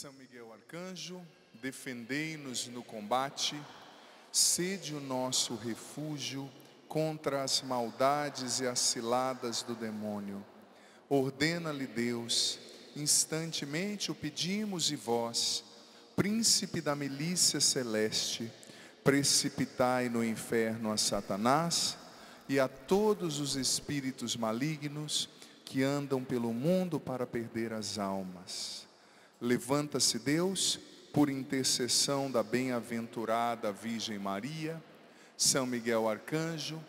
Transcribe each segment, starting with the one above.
São Miguel Arcanjo, defendei-nos no combate, sede o nosso refúgio contra as maldades e as ciladas do demônio. Ordena-lhe Deus, instantemente o pedimos e vós, príncipe da milícia celeste, precipitai no inferno a Satanás e a todos os espíritos malignos que andam pelo mundo para perder as almas. Levanta-se Deus, por intercessão da bem-aventurada Virgem Maria, São Miguel Arcanjo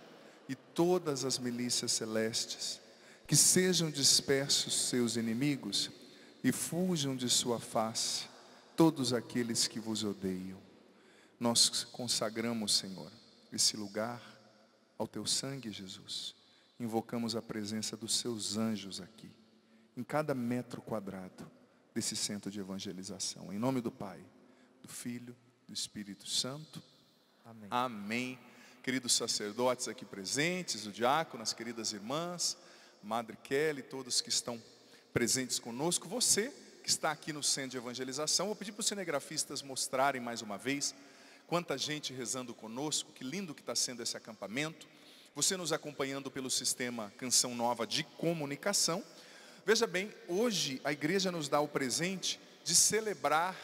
e todas as milícias celestes, que sejam dispersos seus inimigos e fujam de sua face todos aqueles que vos odeiam. Nós consagramos, Senhor, esse lugar ao teu sangue, Jesus. Invocamos a presença dos seus anjos aqui, em cada metro quadrado desse centro de evangelização. Em nome do Pai, do Filho, do Espírito Santo. Amém. Amém. Queridos sacerdotes aqui presentes, o diácono, as queridas irmãs, Madre Kelly, todos que estão presentes conosco, você que está aqui no centro de evangelização, vou pedir para os cinegrafistas mostrarem mais uma vez quanta gente rezando conosco, que lindo que está sendo esse acampamento. Você nos acompanhando pelo sistema Canção Nova de Comunicação. Veja bem, hoje a igreja nos dá o presente de celebrar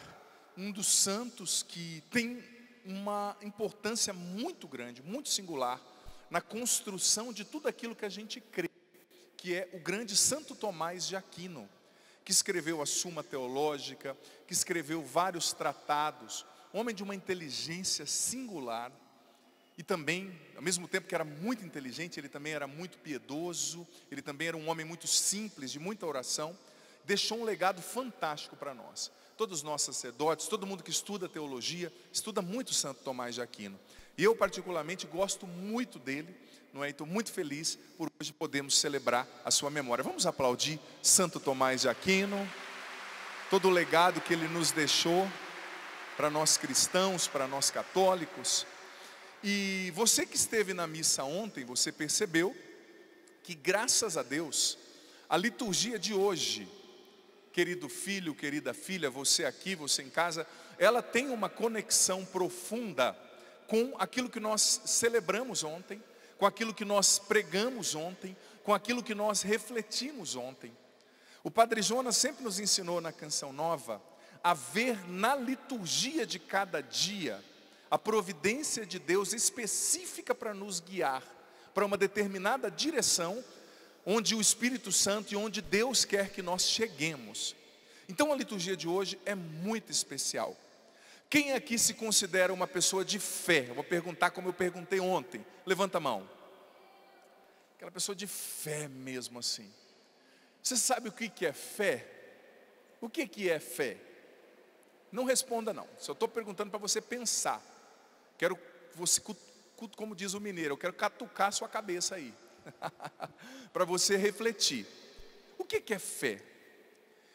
um dos santos que tem uma importância muito grande, muito singular na construção de tudo aquilo que a gente crê, que é o grande Santo Tomás de Aquino, que escreveu a Suma Teológica, que escreveu vários tratados, homem de uma inteligência singular, e também, ao mesmo tempo que era muito inteligente, ele também era muito piedoso, ele também era um homem muito simples, de muita oração, deixou um legado fantástico para nós. Todos nós sacerdotes, todo mundo que estuda teologia, estuda muito Santo Tomás de Aquino. E eu particularmente gosto muito dele, não é? Estou muito feliz por hoje podermos celebrar a sua memória. Vamos aplaudir Santo Tomás de Aquino, todo o legado que ele nos deixou para nós cristãos, para nós católicos. E você que esteve na missa ontem, você percebeu que graças a Deus, a liturgia de hoje, querido filho, querida filha, você aqui, você em casa, ela tem uma conexão profunda com aquilo que nós celebramos ontem, com aquilo que nós pregamos ontem, com aquilo que nós refletimos ontem. O Padre Jonas sempre nos ensinou na canção nova a ver na liturgia de cada dia a providência de Deus específica para nos guiar para uma determinada direção, onde o Espírito Santo e onde Deus quer que nós cheguemos. Então a liturgia de hoje é muito especial. Quem aqui se considera uma pessoa de fé? Eu vou perguntar como eu perguntei ontem. Levanta a mão. Aquela pessoa de fé mesmo assim. Você sabe o que é fé? O que é fé? Não responda não. Só estou perguntando para você pensar. Quero você, como diz o mineiro, eu quero catucar sua cabeça aí, para você refletir. O que é fé?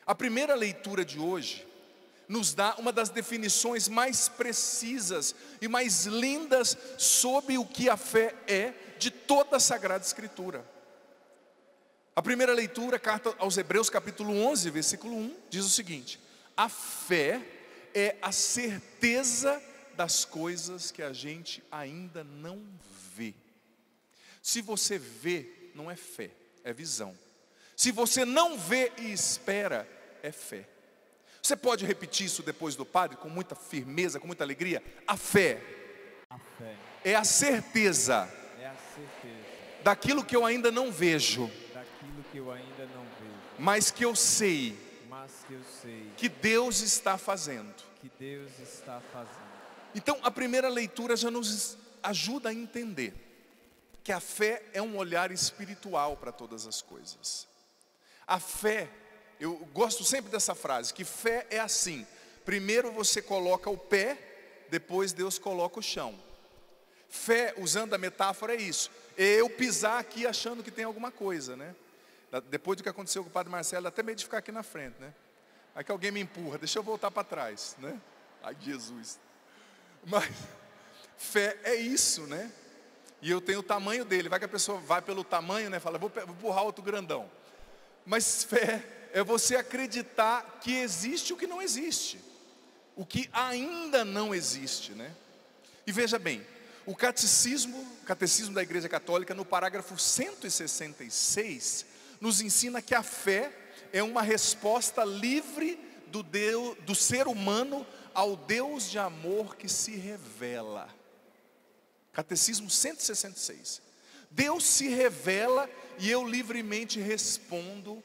A primeira leitura de hoje nos dá uma das definições mais precisas e mais lindas sobre o que a fé é de toda a Sagrada Escritura. A primeira leitura, carta aos Hebreus, capítulo 11, versículo 1, diz o seguinte: A fé é a certeza das coisas que a gente ainda não vê. Se você vê, não é fé, é visão. Se você não vê e espera, é fé. Você pode repetir isso depois do padre com muita firmeza, com muita alegria? A fé, a fé. é a certeza, é a certeza daquilo que eu ainda não vejo, daquilo que eu ainda não vejo, mas que eu sei, mas que eu sei que Deus está fazendo. Que Deus está fazendo. Então, a primeira leitura já nos ajuda a entender que a fé é um olhar espiritual para todas as coisas. A fé, eu gosto sempre dessa frase, que fé é assim: primeiro você coloca o pé, depois Deus coloca o chão. Fé, usando a metáfora, é isso. É eu pisar aqui achando que tem alguma coisa, né? Depois do que aconteceu com o padre Marcelo, até medo de ficar aqui na frente, né? Aí que alguém me empurra, deixa eu voltar para trás, né? Ai, Jesus. Mas fé é isso, né? E eu tenho o tamanho dele. Vai que a pessoa vai pelo tamanho, né? Fala, vou, empurrar outro grandão. Mas fé é você acreditar que existe o que não existe, o que ainda não existe, né? E veja bem, o catecismo, catecismo da Igreja Católica, no parágrafo 166, nos ensina que a fé é uma resposta livre do, Deus, do ser humano ao Deus de amor que se revela. Catecismo 166. Deus se revela e eu livremente respondo,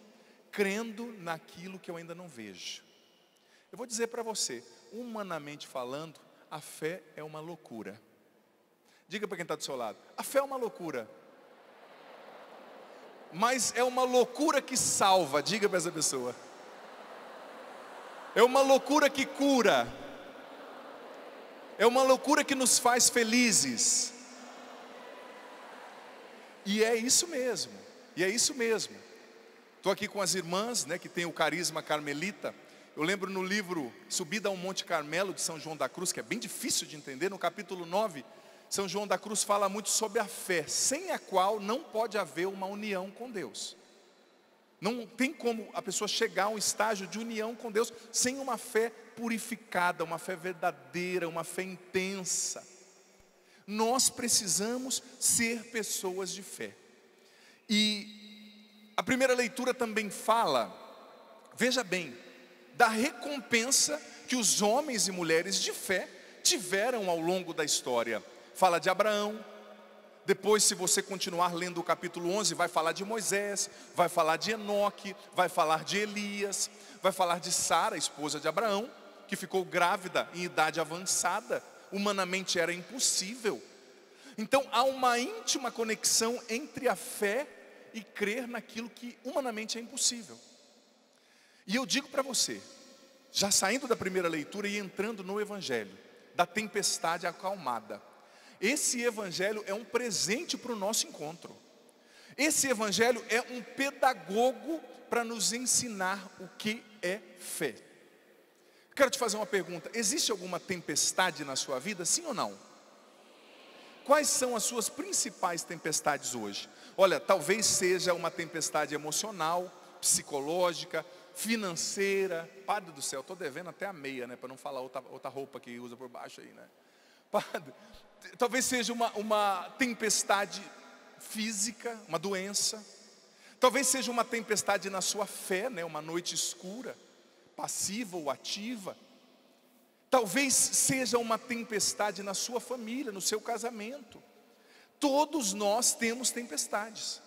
crendo naquilo que eu ainda não vejo. Eu vou dizer para você, humanamente falando, a fé é uma loucura. Diga para quem está do seu lado, a fé é uma loucura. Mas é uma loucura que salva, diga para essa pessoa. É uma loucura que cura. É uma loucura que nos faz felizes. E é isso mesmo. E é isso mesmo. Estou aqui com as irmãs, né, que tem o carisma carmelita. Eu lembro no livro Subida ao Monte Carmelo de São João da Cruz, que é bem difícil de entender, no capítulo 9, São João da Cruz fala muito sobre a fé, sem a qual não pode haver uma união com Deus. Não tem como a pessoa chegar a um estágio de união com Deus sem uma fé purificada, uma fé verdadeira, uma fé intensa. Nós precisamos ser pessoas de fé. E a primeira leitura também fala, veja bem, da recompensa que os homens e mulheres de fé tiveram ao longo da história. Fala de Abraão, depois, se você continuar lendo o capítulo 11, vai falar de Moisés, vai falar de Enoque, vai falar de Elias, vai falar de Sara, esposa de Abraão, que ficou grávida em idade avançada, humanamente era impossível. Então, há uma íntima conexão entre a fé e crer naquilo que humanamente é impossível. E eu digo para você, já saindo da primeira leitura e entrando no Evangelho, da tempestade acalmada, esse evangelho é um presente para o nosso encontro. Esse evangelho é um pedagogo para nos ensinar o que é fé. Quero te fazer uma pergunta: existe alguma tempestade na sua vida, sim ou não? Quais são as suas principais tempestades hoje? Olha, talvez seja uma tempestade emocional, psicológica, financeira. Padre do céu, estou devendo até a meia, né? Para não falar outra, outra roupa que usa por baixo aí, né? Padre, talvez seja uma, uma tempestade física, uma doença. Talvez seja uma tempestade na sua fé, né? uma noite escura, passiva ou ativa. Talvez seja uma tempestade na sua família, no seu casamento. Todos nós temos tempestades.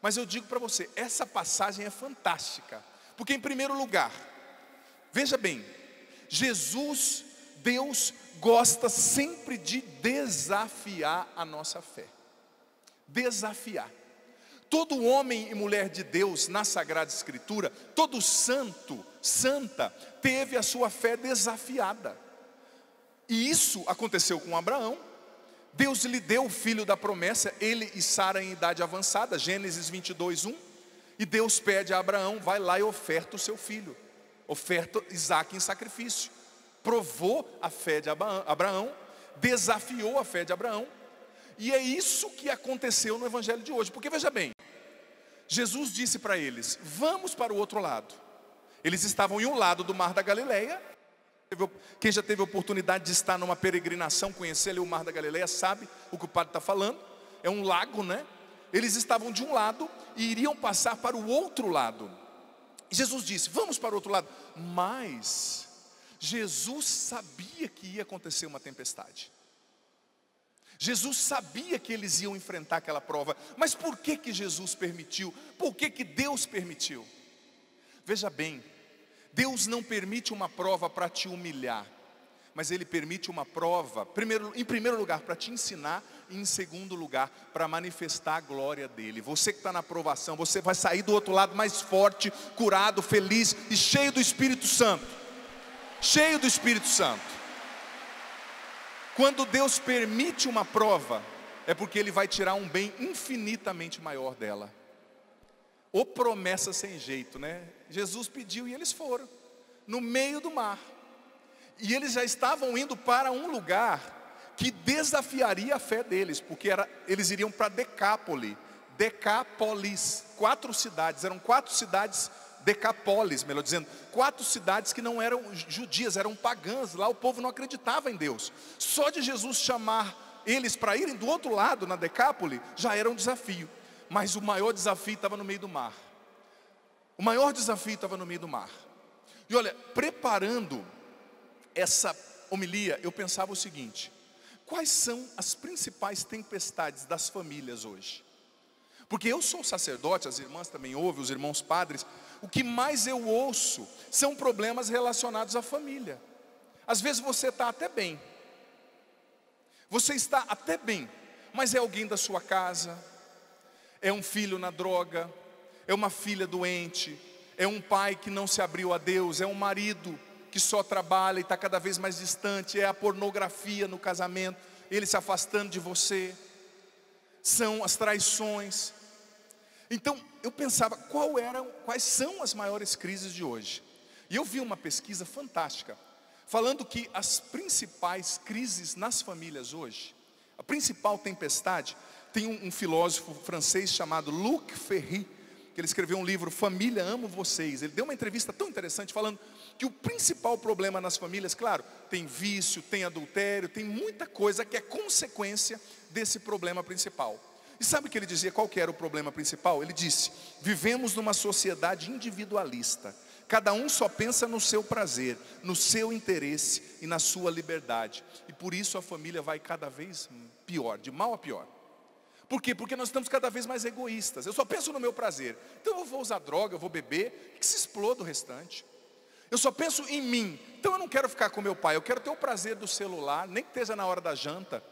Mas eu digo para você, essa passagem é fantástica. Porque, em primeiro lugar, veja bem, Jesus, Deus gosta sempre de desafiar a nossa fé. Desafiar. Todo homem e mulher de Deus na Sagrada Escritura, todo santo, santa, teve a sua fé desafiada. E isso aconteceu com Abraão. Deus lhe deu o filho da promessa, ele e Sara em idade avançada, Gênesis 22, 1. E Deus pede a Abraão: vai lá e oferta o seu filho, oferta Isaac em sacrifício provou a fé de Abraão, desafiou a fé de Abraão, e é isso que aconteceu no evangelho de hoje, porque veja bem, Jesus disse para eles: Vamos para o outro lado. Eles estavam em um lado do mar da Galileia. Quem já teve oportunidade de estar numa peregrinação, conhecer ali o mar da Galileia, sabe o que o padre está falando. É um lago, né? Eles estavam de um lado e iriam passar para o outro lado. Jesus disse: Vamos para o outro lado. Mas Jesus sabia que ia acontecer uma tempestade. Jesus sabia que eles iam enfrentar aquela prova, mas por que que Jesus permitiu? Por que que Deus permitiu? Veja bem, Deus não permite uma prova para te humilhar, mas Ele permite uma prova, primeiro, em primeiro lugar, para te ensinar, e em segundo lugar, para manifestar a glória dEle. Você que está na provação, você vai sair do outro lado mais forte, curado, feliz e cheio do Espírito Santo cheio do Espírito Santo. Quando Deus permite uma prova, é porque Ele vai tirar um bem infinitamente maior dela. Ou promessa sem jeito, né? Jesus pediu e eles foram, no meio do mar. E eles já estavam indo para um lugar que desafiaria a fé deles, porque era, eles iriam para Decápole, Decápolis, quatro cidades, eram quatro cidades Decapolis, melhor dizendo, quatro cidades que não eram judias, eram pagãs, lá o povo não acreditava em Deus. Só de Jesus chamar eles para irem do outro lado, na Decápole, já era um desafio. Mas o maior desafio estava no meio do mar. O maior desafio estava no meio do mar. E olha, preparando essa homilia, eu pensava o seguinte: quais são as principais tempestades das famílias hoje? Porque eu sou sacerdote, as irmãs também ouvem, os irmãos padres. O que mais eu ouço são problemas relacionados à família. Às vezes você está até bem, você está até bem, mas é alguém da sua casa, é um filho na droga, é uma filha doente, é um pai que não se abriu a Deus, é um marido que só trabalha e está cada vez mais distante, é a pornografia no casamento, ele se afastando de você, são as traições. Então eu pensava qual eram, quais são as maiores crises de hoje. E eu vi uma pesquisa fantástica falando que as principais crises nas famílias hoje, a principal tempestade, tem um, um filósofo francês chamado Luc Ferry, que ele escreveu um livro Família Amo Vocês. Ele deu uma entrevista tão interessante falando que o principal problema nas famílias, claro, tem vício, tem adultério, tem muita coisa que é consequência desse problema principal. E sabe o que ele dizia? Qual que era o problema principal? Ele disse: vivemos numa sociedade individualista. Cada um só pensa no seu prazer, no seu interesse e na sua liberdade. E por isso a família vai cada vez pior, de mal a pior. Por quê? Porque nós estamos cada vez mais egoístas. Eu só penso no meu prazer. Então eu vou usar droga, eu vou beber, que se exploda o restante. Eu só penso em mim. Então eu não quero ficar com meu pai, eu quero ter o prazer do celular, nem que esteja na hora da janta.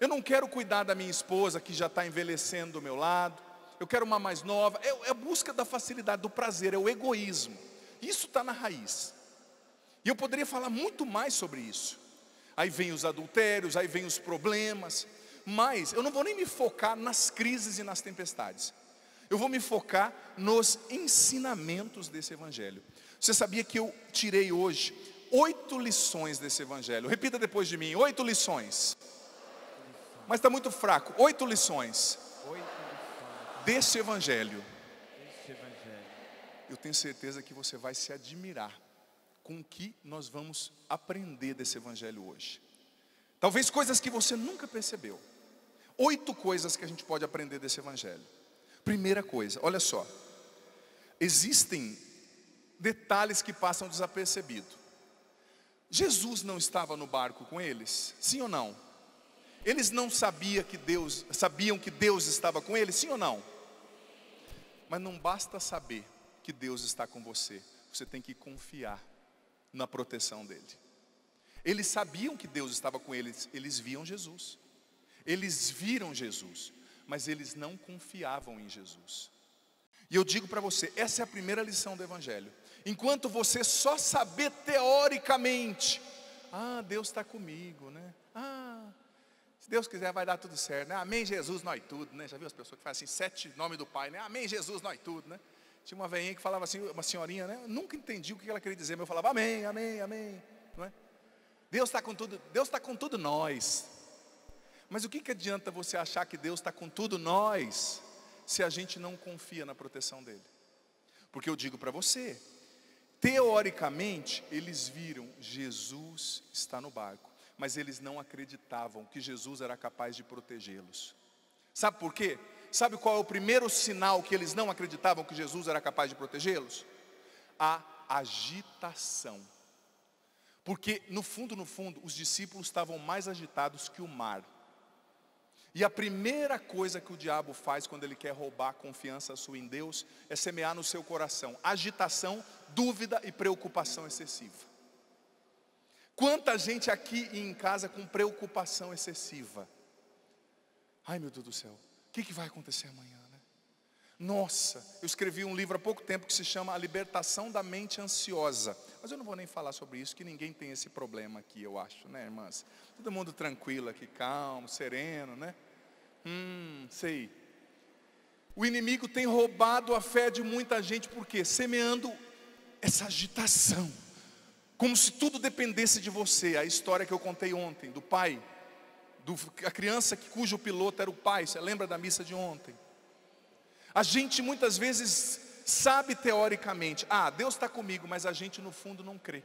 Eu não quero cuidar da minha esposa que já está envelhecendo do meu lado. Eu quero uma mais nova. É, é a busca da facilidade, do prazer, é o egoísmo. Isso está na raiz. E eu poderia falar muito mais sobre isso. Aí vem os adultérios, aí vem os problemas. Mas eu não vou nem me focar nas crises e nas tempestades. Eu vou me focar nos ensinamentos desse evangelho. Você sabia que eu tirei hoje oito lições desse evangelho? Repita depois de mim: oito lições mas está muito fraco. Oito lições. Desse Evangelho. Eu tenho certeza que você vai se admirar com o que nós vamos aprender desse evangelho hoje. Talvez coisas que você nunca percebeu. Oito coisas que a gente pode aprender desse evangelho. Primeira coisa, olha só. Existem detalhes que passam desapercebido. Jesus não estava no barco com eles? Sim ou não? Eles não sabiam que Deus, sabiam que Deus estava com eles, sim ou não? Mas não basta saber que Deus está com você, você tem que confiar na proteção dele. Eles sabiam que Deus estava com eles, eles viam Jesus. Eles viram Jesus, mas eles não confiavam em Jesus. E eu digo para você, essa é a primeira lição do evangelho. Enquanto você só saber teoricamente, ah, Deus está comigo, né? Ah, se Deus quiser, vai dar tudo certo, né? Amém, Jesus, nós tudo, né? Já viu as pessoas que fazem assim, sete nome do Pai, né? Amém, Jesus, nós tudo, né? Tinha uma veinha que falava assim, uma senhorinha, né? Eu nunca entendi o que ela queria dizer, mas eu falava, amém, amém, amém, não é? Deus está com tudo, Deus está com tudo nós. Mas o que, que adianta você achar que Deus está com tudo nós, se a gente não confia na proteção dele? Porque eu digo para você, teoricamente, eles viram Jesus está no barco mas eles não acreditavam que Jesus era capaz de protegê-los. Sabe por quê? Sabe qual é o primeiro sinal que eles não acreditavam que Jesus era capaz de protegê-los? A agitação. Porque no fundo, no fundo, os discípulos estavam mais agitados que o mar. E a primeira coisa que o diabo faz quando ele quer roubar a confiança sua em Deus é semear no seu coração agitação, dúvida e preocupação excessiva. Quanta gente aqui em casa com preocupação excessiva. Ai meu Deus do céu, o que, que vai acontecer amanhã, né? Nossa, eu escrevi um livro há pouco tempo que se chama A Libertação da Mente Ansiosa. Mas eu não vou nem falar sobre isso, que ninguém tem esse problema aqui, eu acho, né, irmãs? Todo mundo tranquilo aqui, calmo, sereno, né? Hum, sei. O inimigo tem roubado a fé de muita gente, por quê? Semeando essa agitação como se tudo dependesse de você. A história que eu contei ontem, do pai, do, a criança cujo piloto era o pai, você lembra da missa de ontem? A gente muitas vezes sabe teoricamente, ah, Deus está comigo, mas a gente no fundo não crê.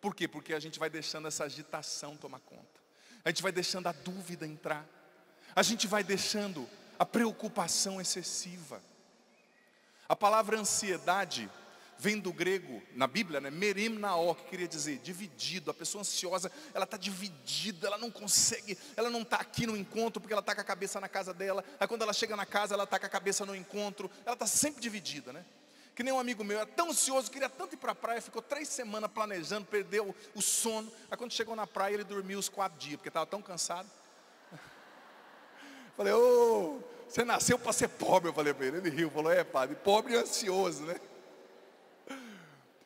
Por quê? Porque a gente vai deixando essa agitação tomar conta, a gente vai deixando a dúvida entrar, a gente vai deixando a preocupação excessiva. A palavra ansiedade vem do grego, na Bíblia, né? Merim naó, que queria dizer dividido. A pessoa ansiosa, ela está dividida, ela não consegue, ela não está aqui no encontro porque ela está com a cabeça na casa dela. Aí quando ela chega na casa, ela está com a cabeça no encontro. Ela está sempre dividida, né? Que nem um amigo meu, era tão ansioso, queria tanto ir para a praia, ficou três semanas planejando, perdeu o sono. Aí quando chegou na praia, ele dormiu os quatro dias, porque estava tão cansado. Falei, ô, oh, você nasceu para ser pobre, eu falei para ele. Ele riu, falou, é padre, pobre e ansioso, né?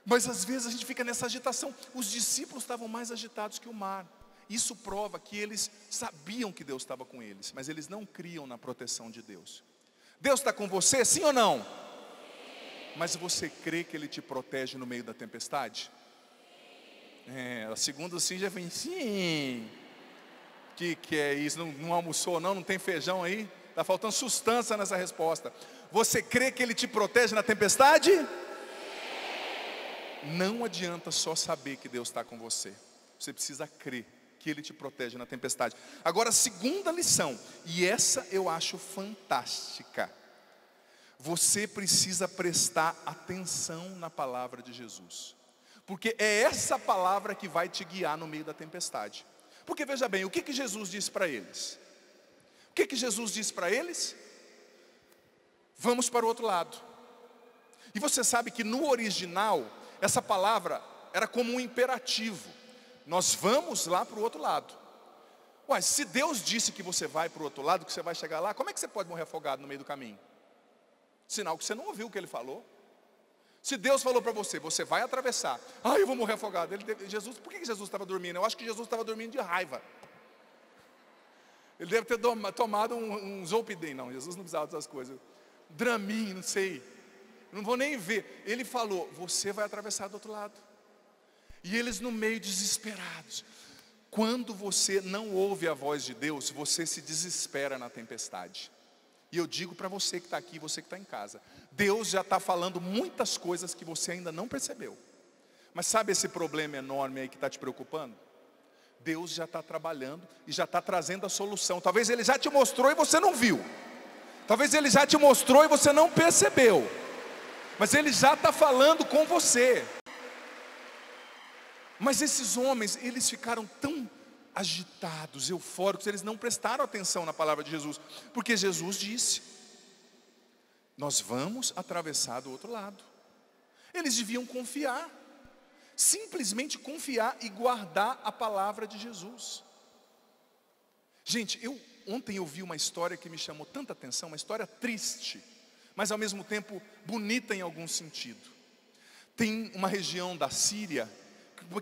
Mas às vezes a gente fica nessa agitação. Os discípulos estavam mais agitados que o mar. Isso prova que eles sabiam que Deus estava com eles, mas eles não criam na proteção de Deus. Deus está com você, sim ou não? Mas você crê que Ele te protege no meio da tempestade? É, a segunda sim já vem, sim. Que que é isso? Não, não almoçou não? Não tem feijão aí? Está faltando sustância nessa resposta. Você crê que Ele te protege na tempestade? Não adianta só saber que Deus está com você. Você precisa crer que Ele te protege na tempestade. Agora, segunda lição, e essa eu acho fantástica. Você precisa prestar atenção na palavra de Jesus. Porque é essa palavra que vai te guiar no meio da tempestade. Porque veja bem, o que, que Jesus disse para eles? O que, que Jesus disse para eles? Vamos para o outro lado. E você sabe que no original, essa palavra era como um imperativo. Nós vamos lá para o outro lado. Uai, se Deus disse que você vai para o outro lado, que você vai chegar lá, como é que você pode morrer afogado no meio do caminho? Sinal que você não ouviu o que ele falou. Se Deus falou para você, você vai atravessar. Ah, eu vou morrer afogado. Ele, Jesus, por que Jesus estava dormindo? Eu acho que Jesus estava dormindo de raiva. Ele deve ter tomado um, um zolpidem. Não, Jesus não precisava dessas coisas. Dramin, não sei não vou nem ver. Ele falou: Você vai atravessar do outro lado. E eles no meio desesperados. Quando você não ouve a voz de Deus, você se desespera na tempestade. E eu digo para você que está aqui, você que está em casa: Deus já está falando muitas coisas que você ainda não percebeu. Mas sabe esse problema enorme aí que está te preocupando? Deus já está trabalhando e já está trazendo a solução. Talvez Ele já te mostrou e você não viu. Talvez Ele já te mostrou e você não percebeu mas ele já está falando com você. Mas esses homens, eles ficaram tão agitados, eufóricos, eles não prestaram atenção na palavra de Jesus, porque Jesus disse: Nós vamos atravessar do outro lado. Eles deviam confiar, simplesmente confiar e guardar a palavra de Jesus. Gente, eu ontem eu vi uma história que me chamou tanta atenção, uma história triste mas ao mesmo tempo bonita em algum sentido. Tem uma região da Síria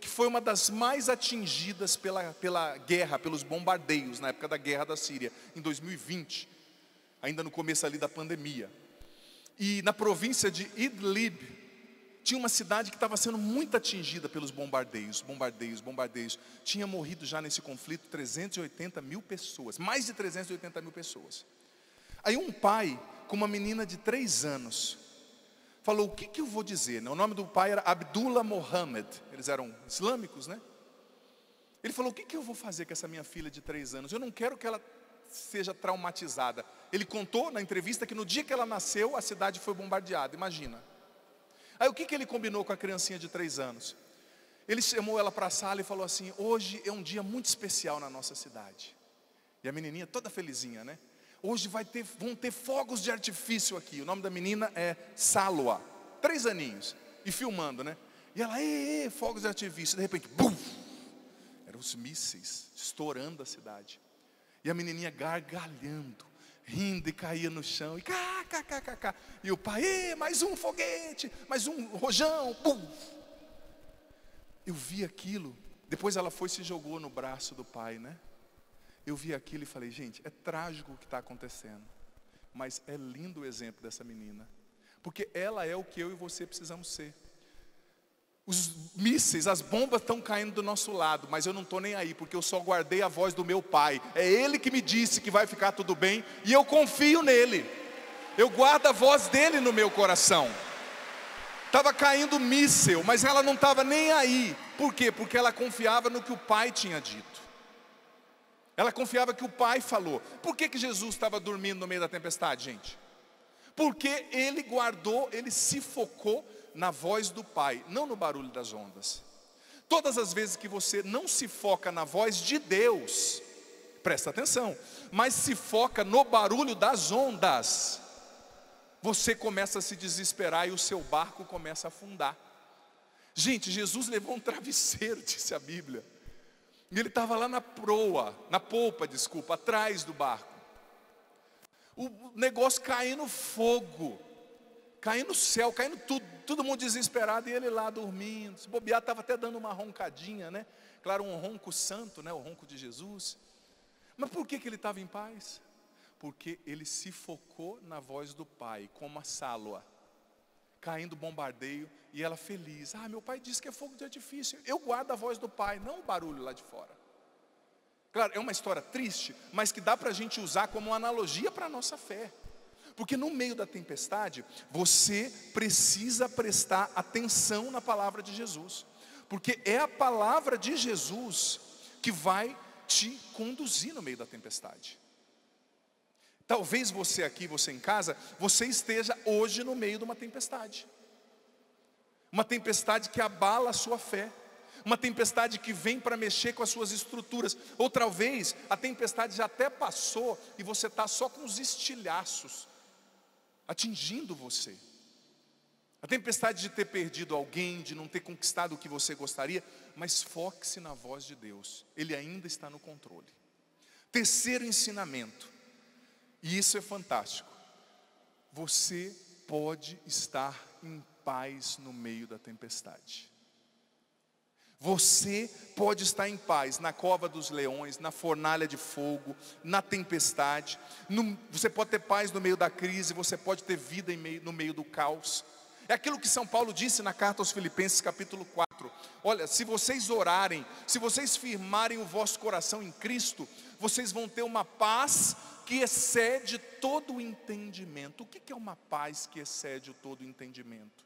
que foi uma das mais atingidas pela, pela guerra, pelos bombardeios, na época da guerra da Síria, em 2020, ainda no começo ali da pandemia. E na província de Idlib, tinha uma cidade que estava sendo muito atingida pelos bombardeios, bombardeios, bombardeios. Tinha morrido já nesse conflito 380 mil pessoas, mais de 380 mil pessoas. Aí um pai com uma menina de três anos. Falou: O que, que eu vou dizer? O nome do pai era Abdullah Mohammed. Eles eram islâmicos, né? Ele falou: O que, que eu vou fazer com essa minha filha de três anos? Eu não quero que ela seja traumatizada. Ele contou na entrevista que no dia que ela nasceu, a cidade foi bombardeada. Imagina. Aí o que, que ele combinou com a criancinha de três anos? Ele chamou ela para a sala e falou assim: Hoje é um dia muito especial na nossa cidade. E a menininha toda felizinha, né? Hoje vai ter, vão ter fogos de artifício aqui. O nome da menina é Salwa, três aninhos, e filmando, né? E ela, ê, fogos de artifício. De repente, bum! Eram os mísseis estourando a cidade. E a menininha gargalhando, rindo e caía no chão. E cá, cá, cá, cá, cá. E o pai, ê, mais um foguete, mais um rojão, bum! Eu vi aquilo. Depois ela foi e se jogou no braço do pai, né? Eu vi aquilo e falei, gente, é trágico o que está acontecendo. Mas é lindo o exemplo dessa menina. Porque ela é o que eu e você precisamos ser. Os mísseis, as bombas estão caindo do nosso lado, mas eu não estou nem aí, porque eu só guardei a voz do meu pai. É ele que me disse que vai ficar tudo bem, e eu confio nele. Eu guardo a voz dele no meu coração. Estava caindo míssel, mas ela não estava nem aí. Por quê? Porque ela confiava no que o pai tinha dito. Ela confiava que o pai falou. Por que, que Jesus estava dormindo no meio da tempestade, gente? Porque ele guardou, ele se focou na voz do pai, não no barulho das ondas. Todas as vezes que você não se foca na voz de Deus, presta atenção, mas se foca no barulho das ondas, você começa a se desesperar e o seu barco começa a afundar. Gente, Jesus levou um travesseiro, disse a Bíblia. E ele estava lá na proa, na polpa, desculpa, atrás do barco. O negócio caindo fogo, caindo céu, caindo tudo, todo mundo desesperado e ele lá dormindo. Se bobear, estava até dando uma roncadinha, né? Claro, um ronco santo, né? O ronco de Jesus. Mas por que, que ele estava em paz? porque ele se focou na voz do pai, como a Sálua, caindo bombardeio, e ela feliz. Ah, meu pai disse que é fogo de artifício. Eu guardo a voz do pai, não o barulho lá de fora. Claro, é uma história triste, mas que dá para a gente usar como analogia para a nossa fé. Porque no meio da tempestade, você precisa prestar atenção na palavra de Jesus. Porque é a palavra de Jesus que vai te conduzir no meio da tempestade. Talvez você aqui, você em casa, você esteja hoje no meio de uma tempestade. Uma tempestade que abala a sua fé. Uma tempestade que vem para mexer com as suas estruturas. Ou talvez a tempestade já até passou e você está só com os estilhaços atingindo você. A tempestade de ter perdido alguém, de não ter conquistado o que você gostaria, mas foque-se na voz de Deus, Ele ainda está no controle. Terceiro ensinamento: e isso é fantástico. Você pode estar em paz no meio da tempestade. Você pode estar em paz na cova dos leões, na fornalha de fogo, na tempestade. No, você pode ter paz no meio da crise, você pode ter vida meio, no meio do caos. É aquilo que São Paulo disse na carta aos Filipenses, capítulo 4. Olha, se vocês orarem, se vocês firmarem o vosso coração em Cristo, vocês vão ter uma paz que excede todo o entendimento. O que é uma paz que excede todo o entendimento?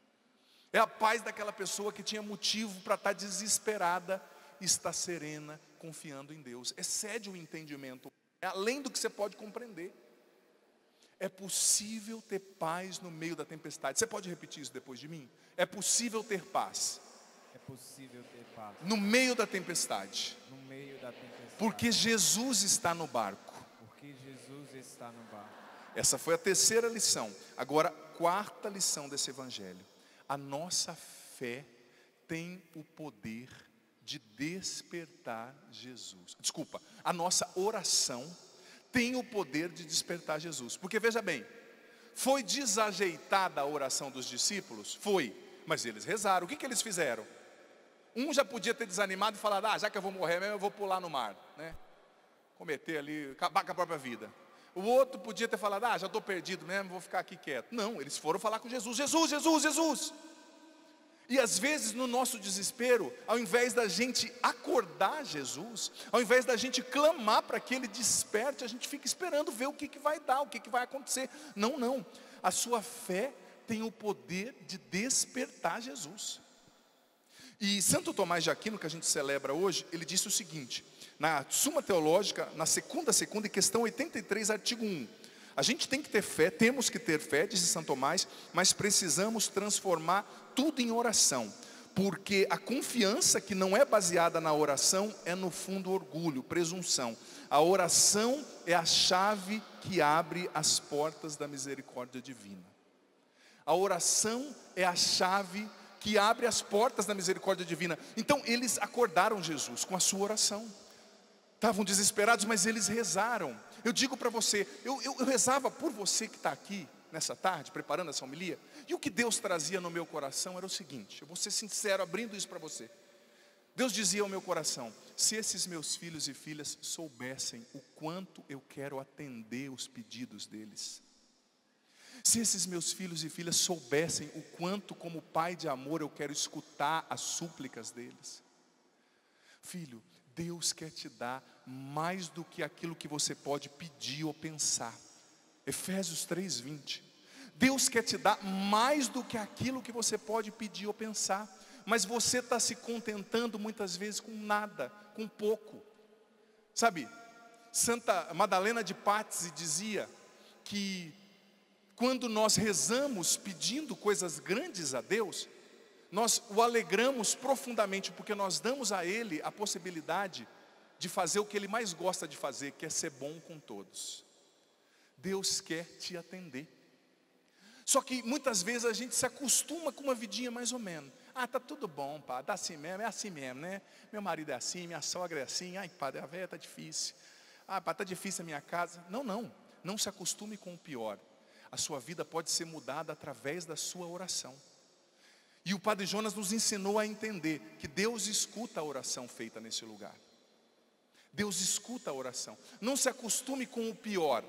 É a paz daquela pessoa que tinha motivo para estar desesperada e está serena, confiando em Deus. Excede o entendimento, é além do que você pode compreender. É possível ter paz no meio da tempestade. Você pode repetir isso depois de mim? É possível ter paz. É possível ter paz. No meio da tempestade. No meio da tempestade. Porque Jesus está no barco está no barco. Essa foi a terceira lição. Agora, quarta lição desse evangelho. A nossa fé tem o poder de despertar Jesus. Desculpa, a nossa oração tem o poder de despertar Jesus. Porque veja bem, foi desajeitada a oração dos discípulos? Foi, mas eles rezaram. O que, que eles fizeram? Um já podia ter desanimado e falado: Ah, já que eu vou morrer mesmo, eu vou pular no mar, né? Cometer ali, acabar com a própria vida. O outro podia ter falado, ah, já estou perdido mesmo, vou ficar aqui quieto. Não, eles foram falar com Jesus, Jesus, Jesus, Jesus. E às vezes no nosso desespero, ao invés da gente acordar Jesus, ao invés da gente clamar para que Ele desperte, a gente fica esperando ver o que, que vai dar, o que, que vai acontecer. Não, não. A sua fé tem o poder de despertar Jesus. E Santo Tomás de Aquino, que a gente celebra hoje, ele disse o seguinte: na Suma Teológica, na segunda, segunda, questão 83, artigo 1. A gente tem que ter fé, temos que ter fé, diz São Tomás, mas precisamos transformar tudo em oração, porque a confiança que não é baseada na oração é no fundo orgulho, presunção. A oração é a chave que abre as portas da misericórdia divina. A oração é a chave que abre as portas da misericórdia divina. Então eles acordaram Jesus com a sua oração estavam desesperados, mas eles rezaram. Eu digo para você, eu, eu, eu, rezava por você que está aqui nessa tarde, preparando essa homilia, e o que Deus trazia no meu coração era o seguinte: eu vou ser sincero, abrindo isso para você. Deus dizia ao meu coração: se esses meus filhos e filhas soubessem o quanto eu quero atender os pedidos deles, se esses meus filhos e filhas soubessem o quanto, como pai de amor, eu quero escutar as súplicas deles, filho, Deus quer te dar mais do que aquilo que você pode pedir ou pensar. Efésios 3:20. Deus quer te dar mais do que aquilo que você pode pedir ou pensar, mas você está se contentando muitas vezes com nada, com pouco. Sabe, Santa Madalena de Pazzi dizia que quando nós rezamos pedindo coisas grandes a Deus, nós o alegramos profundamente, porque nós damos a Ele a possibilidade de fazer o que Ele mais gosta de fazer, que é ser bom com todos. Deus quer te atender. Só que muitas vezes a gente se acostuma com uma vidinha mais ou menos. Ah, tá tudo bom, pá, tá assim mesmo, é assim mesmo, né? Meu marido é assim, minha sogra é assim, ai, padre, a velha tá difícil. Ah, pá, tá difícil a minha casa. Não, não, não se acostume com o pior. A sua vida pode ser mudada através da sua oração. E o Padre Jonas nos ensinou a entender que Deus escuta a oração feita nesse lugar. Deus escuta a oração. Não se acostume com o pior.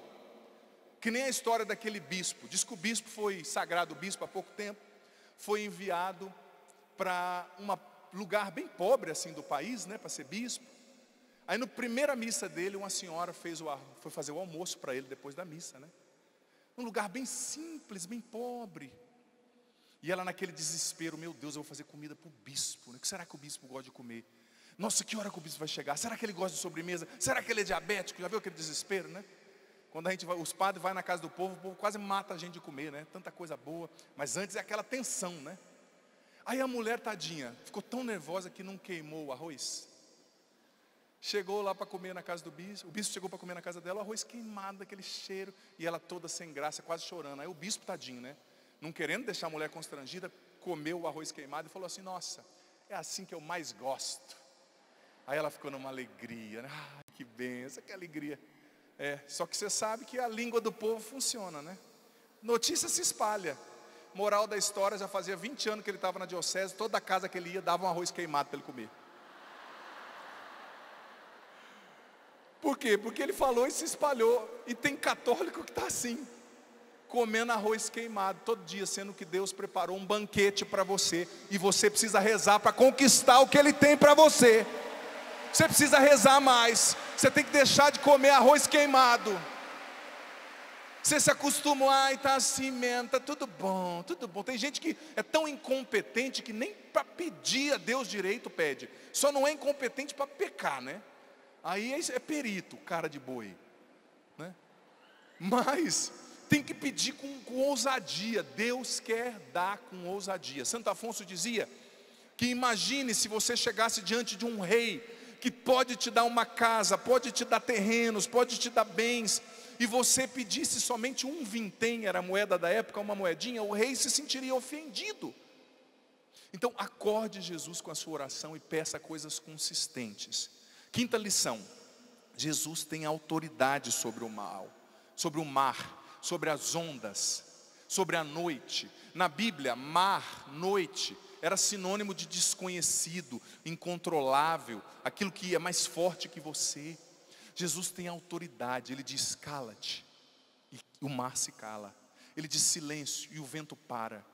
Que nem a história daquele bispo. Diz que o bispo foi sagrado bispo há pouco tempo, foi enviado para um lugar bem pobre assim do país, né, para ser bispo. Aí no primeira missa dele, uma senhora fez o foi fazer o almoço para ele depois da missa, né? Um lugar bem simples, bem pobre. E ela naquele desespero, meu Deus, eu vou fazer comida para o bispo. Né? O que será que o bispo gosta de comer? Nossa, que hora que o bispo vai chegar? Será que ele gosta de sobremesa? Será que ele é diabético? Já viu aquele desespero, né? Quando a gente vai, os padres vão na casa do povo, o povo quase mata a gente de comer, né? Tanta coisa boa. Mas antes é aquela tensão, né? Aí a mulher, tadinha, ficou tão nervosa que não queimou o arroz. Chegou lá para comer na casa do bispo. O bispo chegou para comer na casa dela, o arroz queimado, aquele cheiro. E ela toda sem graça, quase chorando. Aí o bispo, tadinho, né? Não querendo deixar a mulher constrangida, comeu o arroz queimado e falou assim: Nossa, é assim que eu mais gosto. Aí ela ficou numa alegria, né? Que benção, que alegria. É, só que você sabe que a língua do povo funciona, né? Notícia se espalha. Moral da história, já fazia 20 anos que ele estava na diocese, toda casa que ele ia dava um arroz queimado para ele comer. Por quê? Porque ele falou e se espalhou. E tem católico que está assim, comendo arroz queimado todo dia, sendo que Deus preparou um banquete para você. E você precisa rezar para conquistar o que Ele tem para você. Você precisa rezar mais. Você tem que deixar de comer arroz queimado. Você se acostumou, ai, tá assim mesmo, tá tudo bom, tudo bom. Tem gente que é tão incompetente que nem para pedir a Deus direito pede. Só não é incompetente para pecar, né? Aí é, é perito, cara de boi, né? Mas tem que pedir com, com ousadia. Deus quer dar com ousadia. Santo Afonso dizia que imagine se você chegasse diante de um rei que pode te dar uma casa, pode te dar terrenos, pode te dar bens, e você pedisse somente um vintém, era a moeda da época, uma moedinha, o rei se sentiria ofendido. Então, acorde Jesus com a sua oração e peça coisas consistentes. Quinta lição: Jesus tem autoridade sobre o mal, sobre o mar, sobre as ondas, sobre a noite. Na Bíblia, mar, noite, era sinônimo de desconhecido, incontrolável, aquilo que é mais forte que você. Jesus tem autoridade, ele diz: cala-te, e o mar se cala. Ele diz silêncio e o vento para.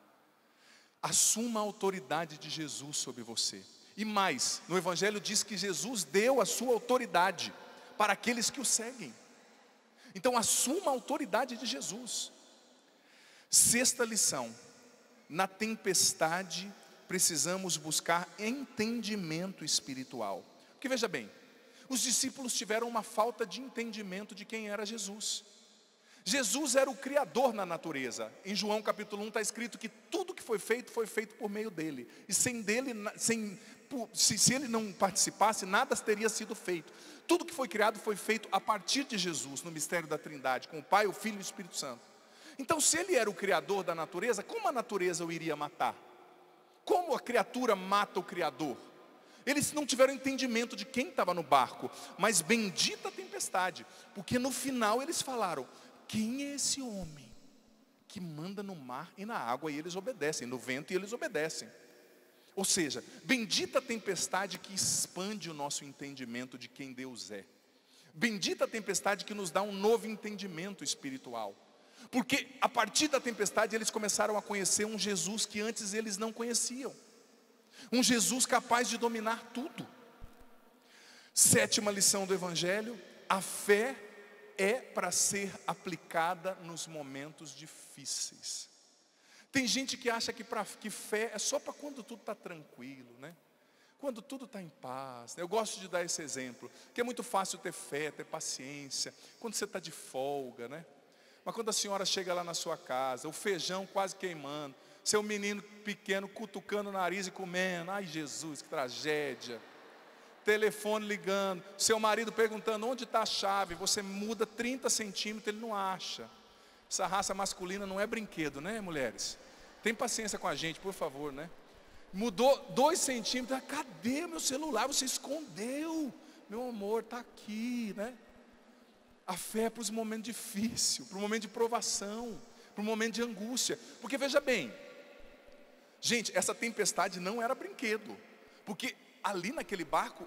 Assuma a autoridade de Jesus sobre você. E mais, no Evangelho diz que Jesus deu a sua autoridade para aqueles que o seguem. Então, assuma a autoridade de Jesus. Sexta lição: na tempestade precisamos buscar entendimento espiritual. Porque veja bem, os discípulos tiveram uma falta de entendimento de quem era Jesus. Jesus era o Criador na natureza. Em João capítulo 1 está escrito que tudo que foi feito, foi feito por meio dele. E sem dele, sem, se, se ele não participasse, nada teria sido feito. Tudo que foi criado foi feito a partir de Jesus, no mistério da Trindade, com o Pai, o Filho e o Espírito Santo. Então, se ele era o Criador da natureza, como a natureza o iria matar? Como a criatura mata o Criador? Eles não tiveram entendimento de quem estava no barco, mas bendita a tempestade, porque no final eles falaram: quem é esse homem que manda no mar e na água e eles obedecem, no vento e eles obedecem? Ou seja, bendita tempestade que expande o nosso entendimento de quem Deus é. Bendita tempestade que nos dá um novo entendimento espiritual. Porque a partir da tempestade eles começaram a conhecer um Jesus que antes eles não conheciam. Um Jesus capaz de dominar tudo. Sétima lição do Evangelho: a fé é para ser aplicada nos momentos difíceis. Tem gente que acha que, pra, que fé é só para quando tudo está tranquilo, né? Quando tudo está em paz. Eu gosto de dar esse exemplo, que é muito fácil ter fé, ter paciência, quando você está de folga, né? Mas quando a senhora chega lá na sua casa, o feijão quase queimando, seu menino pequeno cutucando o nariz e comendo, ai Jesus, que tragédia. Telefone ligando, seu marido perguntando onde está a chave, você muda 30 centímetros, ele não acha. Essa raça masculina não é brinquedo, né, mulheres? Tem paciência com a gente, por favor, né? Mudou dois centímetros, ah, cadê meu celular? Você escondeu, meu amor, está aqui, né? A fé é para os momentos difíceis, para o momento de provação, para o momento de angústia. Porque veja bem, gente, essa tempestade não era brinquedo, porque ali naquele barco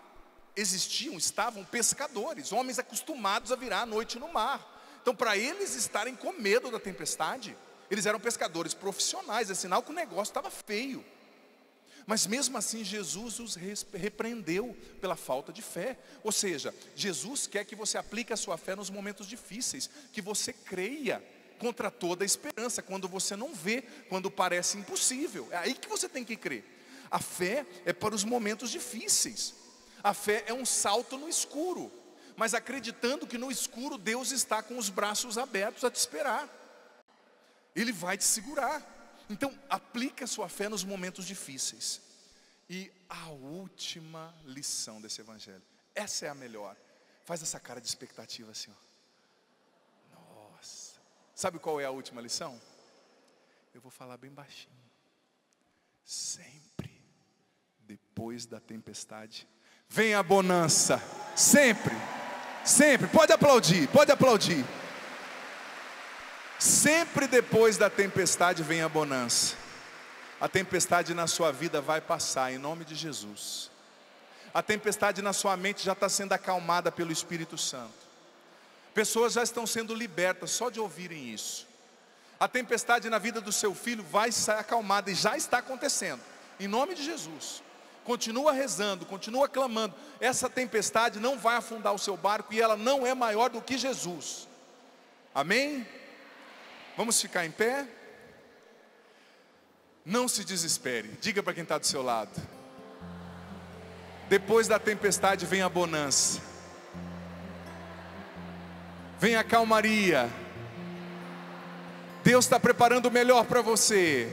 existiam, estavam pescadores, homens acostumados a virar à noite no mar. Então, para eles estarem com medo da tempestade, eles eram pescadores profissionais, é sinal que o negócio estava feio. Mas mesmo assim, Jesus os repreendeu pela falta de fé. Ou seja, Jesus quer que você aplique a sua fé nos momentos difíceis, que você creia contra toda a esperança, quando você não vê, quando parece impossível. É aí que você tem que crer. A fé é para os momentos difíceis. A fé é um salto no escuro mas acreditando que no escuro Deus está com os braços abertos a te esperar. Ele vai te segurar. Então, aplique a sua fé nos momentos difíceis. E a última lição desse evangelho, essa é a melhor. Faz essa cara de expectativa assim, ó. Nossa. Sabe qual é a última lição? Eu vou falar bem baixinho. Sempre depois da tempestade vem a bonança. Sempre. Sempre, pode aplaudir, pode aplaudir. Sempre depois da tempestade vem a bonança. A tempestade na sua vida vai passar, em nome de Jesus. A tempestade na sua mente já está sendo acalmada pelo Espírito Santo. Pessoas já estão sendo libertas só de ouvirem isso. A tempestade na vida do seu filho vai ser acalmada e já está acontecendo, em nome de Jesus continua rezando, continua clamando, essa tempestade não vai afundar o seu barco e ela não é maior do que Jesus. Amém? Vamos ficar em pé? Não se desespere, diga para quem está do seu lado. Depois da tempestade vem a bonança, vem a calmaria. Deus está preparando o melhor para você.